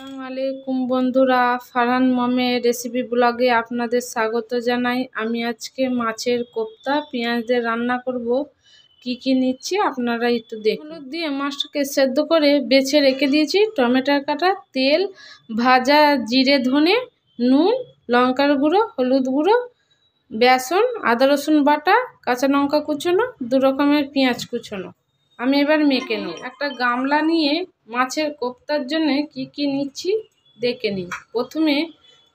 আসসালামু আলাইকুম বন্ধুরা, ফারহান মমের রেসিপি ব্লগে আপনাদের স্বাগত জানাই। আমি আজকে মাছের কোপ্তা, পেঁয়াজ দিয়ে রান্না করব। কি কি নিচ্ছি আপনারা একটু দেখুন। হলুদ দিয়ে মাছটাকে সেদ্ধ করে বেছে রেখে দিয়েছি। টমেটোর কাটা, তেল, ভাজা জিরে, ধনে, নুন, লঙ্কার গুঁড়ো, হলুদ গুঁড়ো, বেসন, আদা, রসুন বাটা, কাঁচা লঙ্কা কুচোনো, দু রকমের পেঁয়াজ কুচোনো। আমি এবার মেখে নেব। একটা গামলা নিয়ে মাছের কোপ্তার জন্য কি কি নিচ্ছি দেখে নিই। প্রথমে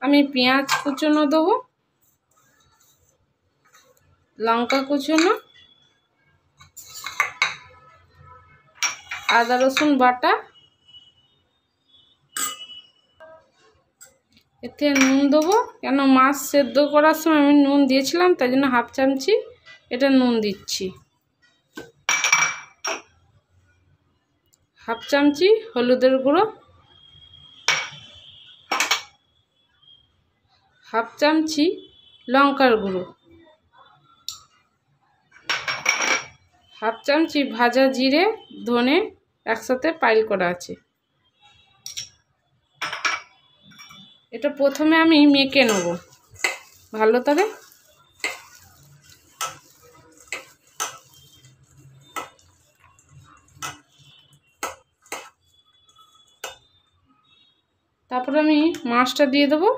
আমি পেঁয়াজ কুচোনো দেবো, লঙ্কা কুচোনো, আদা রসুন বাটা, এতে নুন দেবো। কেন মাছ সেদ্ধ করার সময় আমি নুন দিয়েছিলাম, তাই জন্য হাফ চামচি এটা নুন দিচ্ছি। হাফ চামচি হলুদের গুঁড়ো, হাফ চামচি লঙ্কার গুঁড়ো, হাফ চামচি ভাজা জিরে, ধনে একসাথে পাইল করা আছে। এটা প্রথমে আমি মেখে নেব। ভালো করে তারপর আমি মাছটা দিয়ে দেবো।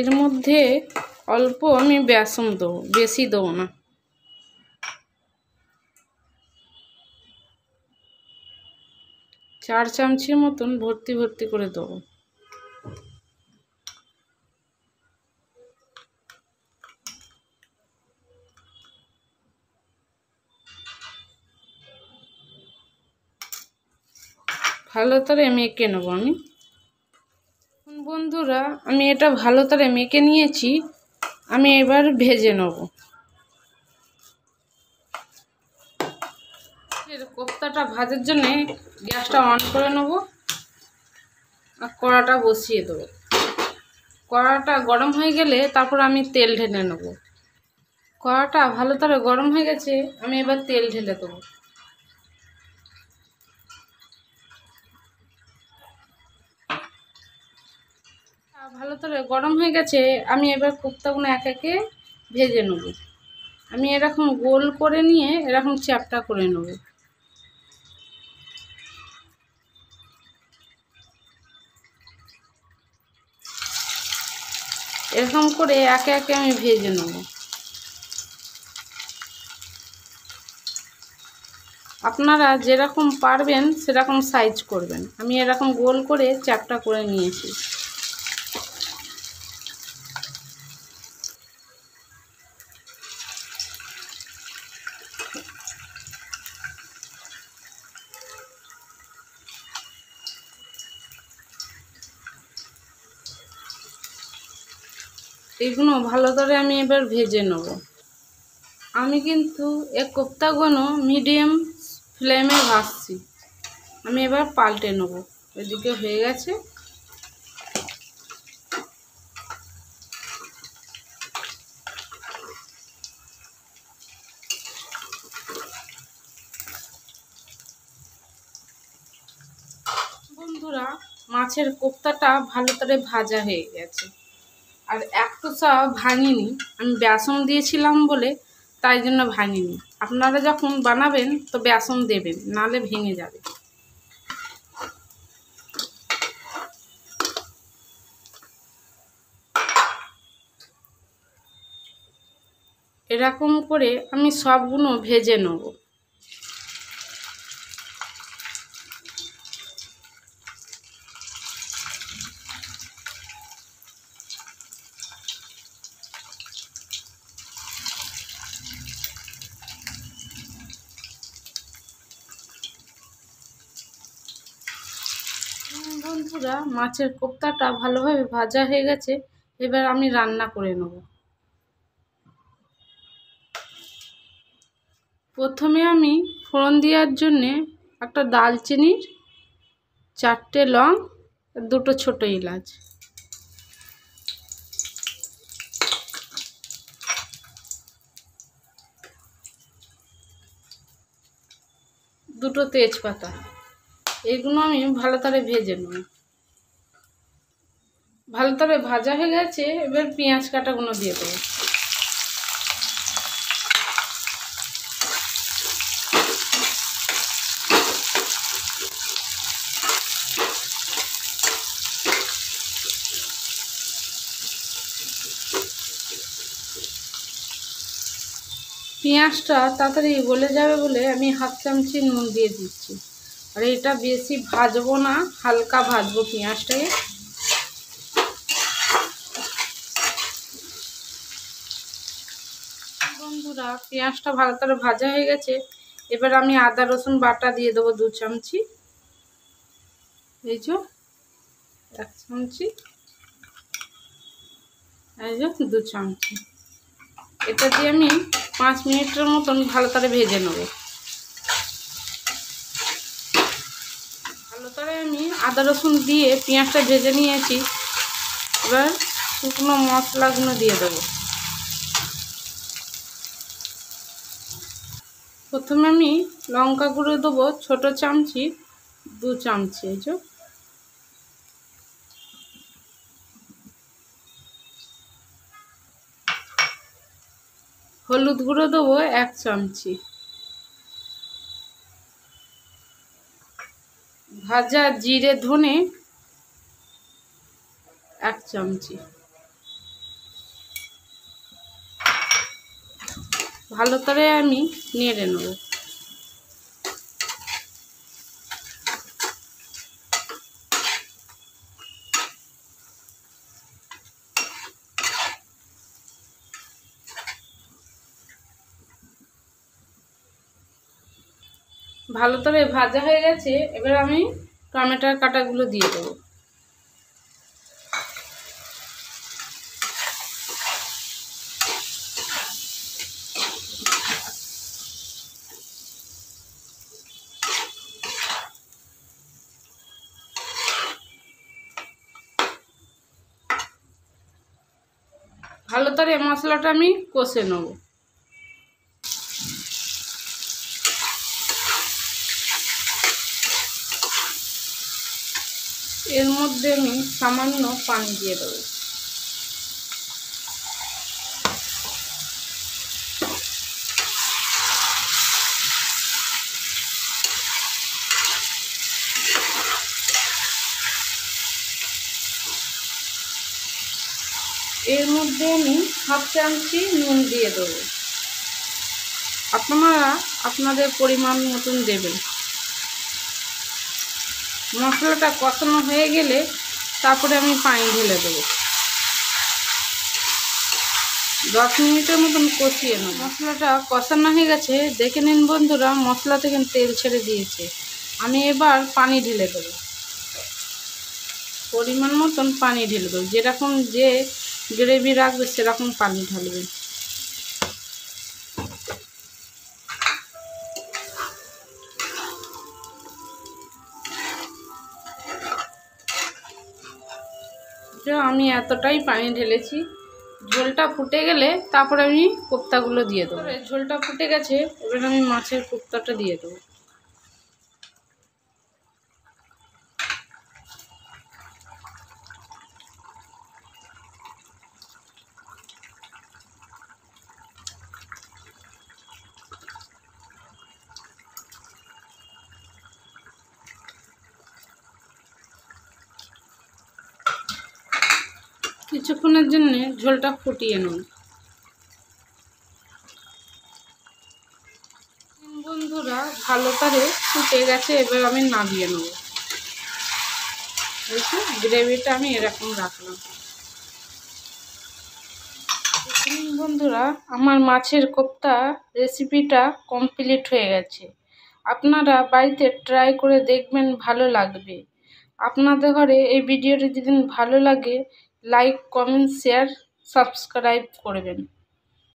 এর মধ্যে অল্প আমি বেসন দেবো, বেশি দেবো না। চার চামচির মতন ভর্তি ভর্তি করে দেবো। ভালো তারে মেখে নেব আমি। বন্ধুরা, আমি এটা ভালো করে মেখে নিয়েছি, আমি এবার ভেজে নেব। কোপ্তাটা ভাজার জন্যে গ্যাসটা অন করে নেব আর কড়াটা বসিয়ে দেবো। কড়াটা গরম হয়ে গেলে তারপর আমি তেল ঢেলে নেব। কড়াটা ভালো করে গরম হয়ে গেছে, আমি এবার তেল ঢেলে দেবো। ভালো করে গরম হয়ে গেছে, আমি এবার কোপ্তাগুলো এক একে ভেজে নেব। আমি এরকম গোল করে নিয়ে এরকম চ্যাপটা করে নেব। এরকম করে একে একে আমি ভেজে নেব। আপনারা যেরকম পারবেন, সেরকম সাইজ করবেন। আমি এরকম গোল করে চ্যাপটা করে নিয়েছি। এগুলো ভালো করে আমি এবার ভেজে নেব। আমি কিন্তু এ কোপ্তাগুলো মিডিয়াম ফ্লেমে ভাজছি। আমি এবার পাল্টে নেব। ওইদিকে হয়ে গেছে। বন্ধুরা, মাছের কোপ্তাটা ভালো করে ভাজা হয়ে গেছে। আর একটু চা ভাঙিনি। আমি বেসন দিয়েছিলাম বলে তাই জন্য ভাঙিনি। আপনারা যখন বানাবেন তো বেসন দেবেন, নালে ভেঙে যাবে। এরকম করে আমি সবগুলো ভেজে নেব। বন্ধুরা, মাছের কোপ্তাটা ভালোভাবে ভাজা হয়ে গেছে। এবার আমি রান্না করে নেব। প্রথমে আমি ফোড়ন দেওয়ার জন্যে একটা দালচিনির চারটে লং, দুটো ছোট ইলাচ দুটো তেজপাতা। এগুলো আমি ভালো করে ভেজে নেব। ভালো করে ভাজা হয়ে গেছে, এবার পেঁয়াজ কাটাগুলো দিয়ে দেবো। পেঁয়াজটা তাড়াতাড়ি গলে যাবে বলে আমি হাফ চামচি নুন দিয়ে দিচ্ছি। আর এটা বেশি ভাজবো না, হালকা ভাজবো পেঁয়াজটাকে। বন্ধুরা, পেঁয়াজটা ভালো করে ভাজা হয়ে গেছে। এবার আমি আদা, রসুন বাটা দিয়ে দেবো দু চামচি। এই যে, এক চামচি। এই যে, দু চামচি। এটা দিয়ে আমি পাঁচ মিনিটের মতন ভালো করে ভেজে নেব। ভালো করে আমি আদা, রসুন দিয়ে পেঁয়াজটা ভেজে নিয়েছি। এবার শুকনো মশলাগুলো দিয়ে দেবো। প্রথমে আমি লঙ্কা গুঁড়ো দেবো, ছোটো চামচি, দু চামচি, এই যে। হলুদ গুঁড়ো দেবো, এক চামচি। ভাজা জিরে ধনে, এক চামচি। ভালো করে আমি নেড়ে নেব। ভালো করে ভাজা হয়ে গেছে, এবার আমি টমেটোর কাটাগুলো দিয়ে দেবো। ভালো করে মশলাটা আমি কষে নেব। এর মধ্যে আমি সামান্য পানি দিয়ে দেবো। এর মধ্যে আমি হাফ চামচি নুন দিয়ে দেবো। আপনারা আপনাদের পরিমাণ মতন দেবেন। মশলাটা কষানো হয়ে গেলে তারপরে আমি পানি ঢেলে দেবো। দশ মিনিটের মতন কষিয়ে নেব। মশলাটা কষানো হয়ে গেছে। দেখে নিন বন্ধুরা, মশলা থেকে তেল ছেড়ে দিয়েছে। আমি এবার পানি ঢেলে দেবো। পরিমাণ মতন পানি ঢেলে দেবো। যেরকম যে গ্রেভি রাখবে, সেরকম পানি ঢালবে। আমি এতটাই পানি ঢেলেছি। ঝোলটা ফুটে গেলে তারপরে আমি কোপ্তাগুলো দিয়ে দেবো। ঝোলটা ফুটে গেছে, এবার আমি মাছের কোপ্তাটা দিয়ে দেবো। কিছুক্ষণের জন্য ঝোলটা ফুটিয়ে নিন। বন্ধুরা, ভালো করে ফুটে গেছে, এবার আমি নামিয়ে নেব। দেখুন গ্রেভিটা আমি এরকম রাখলাম। বন্ধুরা, আমার মাছের কোপ্তা রেসিপিটা কমপ্লিট হয়ে গেছে। আপনারা বাড়িতে ট্রাই করে দেখবেন, ভালো লাগবে। আপনাদের ঘরে এই ভিডিওটি যদি ভালো লাগে লাইক কমেন্ট শেয়ার সাবস্ক্রাইব করবেন।